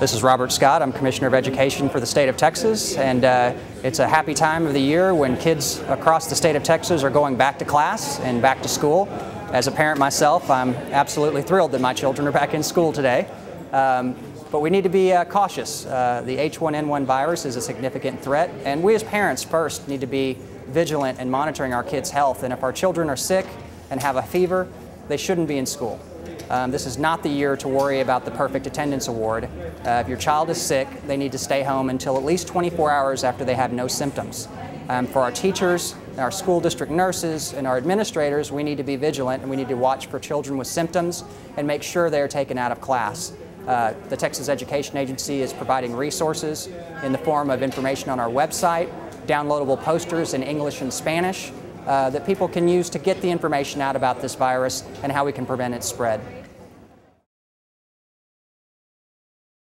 This is Robert Scott. I'm Commissioner of Education for the state of Texas, and uh, it's a happy time of the year when kids across the state of Texas are going back to class and back to school. As a parent myself, I'm absolutely thrilled that my children are back in school today. Um, but we need to be uh, cautious. Uh, the H1N1 virus is a significant threat, and we as parents first need to be vigilant in monitoring our kids' health. And if our children are sick and have a fever, they shouldn't be in school. Um, this is not the year to worry about the perfect attendance award. Uh, if your child is sick, they need to stay home until at least 24 hours after they have no symptoms. Um, for our teachers, our school district nurses, and our administrators, we need to be vigilant and we need to watch for children with symptoms and make sure they are taken out of class. Uh, the Texas Education Agency is providing resources in the form of information on our website, downloadable posters in English and Spanish uh, that people can use to get the information out about this virus and how we can prevent its spread.